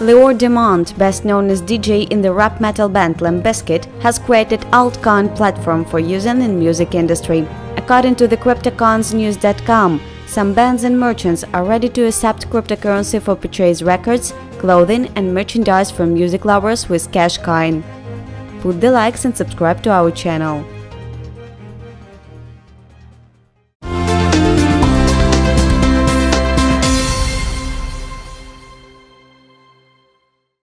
Leor Dimant, best known as DJ in the rap metal band Limp Bizkit, has created Altcoin platform for using in music industry. According to the CryptoCoinsNews.com, some bands and merchants are ready to accept cryptocurrency for purchase records, clothing and merchandise from music lovers with KashCoin. Put the likes and subscribe to our channel.